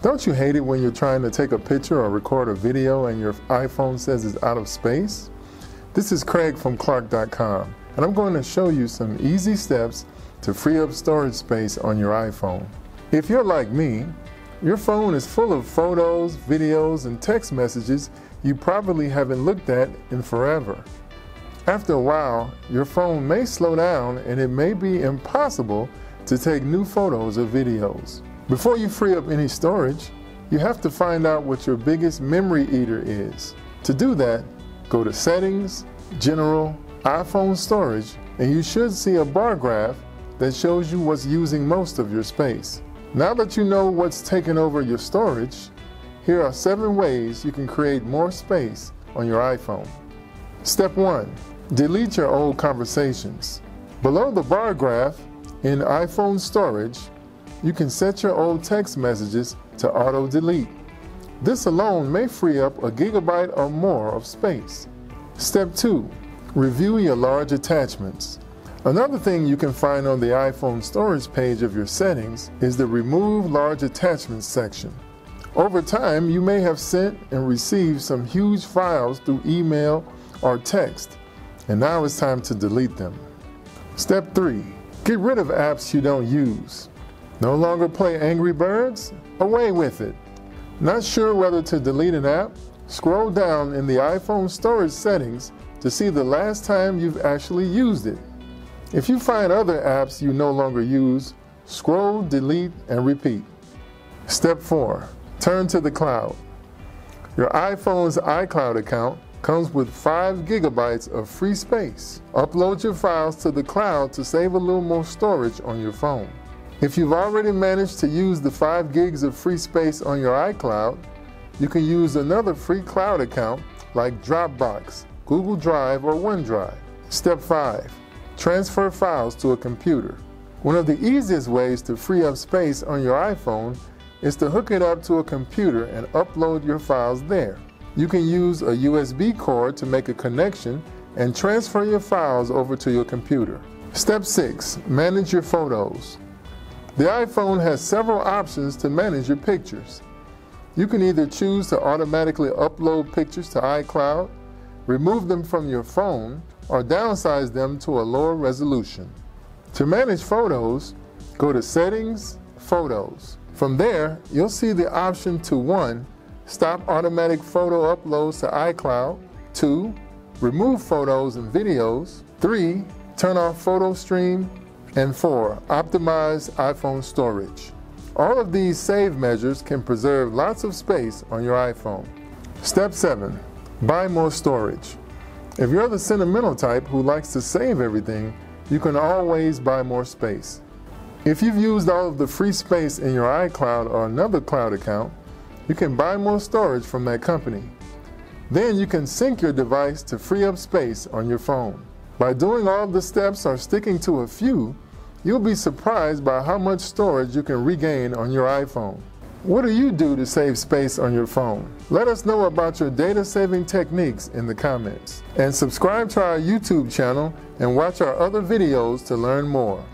Don't you hate it when you're trying to take a picture or record a video and your iPhone says it's out of space? This is Craig from Clark.com, and I'm going to show you some easy steps to free up storage space on your iPhone. If you're like me, your phone is full of photos, videos, and text messages you probably haven't looked at in forever. After a while, your phone may slow down and it may be impossible to take new photos or videos. Before you free up any storage, you have to find out what your biggest memory eater is. To do that, go to Settings, General, iPhone Storage, and you should see a bar graph that shows you what's using most of your space. Now that you know what's taking over your storage, here are seven ways you can create more space on your iPhone. Step 1. Delete your old conversations. Below the bar graph in iPhone Storage, you can set your old text messages to auto delete. This alone may free up a gigabyte or more of space. Step 2. Review your large attachments. Another thing you can find on the iPhone storage page of your settings is the Remove Large Attachments section. Over time, you may have sent and received some huge files through email or text, and now it's time to delete them. Step 3. Get rid of apps you don't use. No longer play Angry Birds? Away with it. Not sure whether to delete an app? Scroll down in the iPhone storage settings to see the last time you've actually used it. If you find other apps you no longer use, scroll, delete, and repeat. Step 4. Turn to the cloud. Your iPhone's iCloud account comes with 5 gigabytes of free space. Upload your files to the cloud to save a little more storage on your phone. If you've already managed to use the 5 gigs of free space on your iCloud, you can use another free cloud account like Dropbox, Google Drive, or OneDrive. Step 5. Transfer files to a computer. One of the easiest ways to free up space on your iPhone is to hook it up to a computer and upload your files there. You can use a USB cord to make a connection and transfer your files over to your computer. Step 6. Manage your photos. The iPhone has several options to manage your pictures. You can either choose to automatically upload pictures to iCloud, remove them from your phone, or downsize them to a lower resolution. To manage photos, go to Settings, Photos. From there, you'll see the option to 1. Stop automatic photo uploads to iCloud. 2. Remove photos and videos. 3. Turn off photo stream and four, optimize iPhone storage. All of these save measures can preserve lots of space on your iPhone. Step seven, buy more storage. If you're the sentimental type who likes to save everything, you can always buy more space. If you've used all of the free space in your iCloud or another cloud account, you can buy more storage from that company. Then you can sync your device to free up space on your phone. By doing all the steps or sticking to a few, you'll be surprised by how much storage you can regain on your iPhone. What do you do to save space on your phone? Let us know about your data saving techniques in the comments. And subscribe to our YouTube channel and watch our other videos to learn more.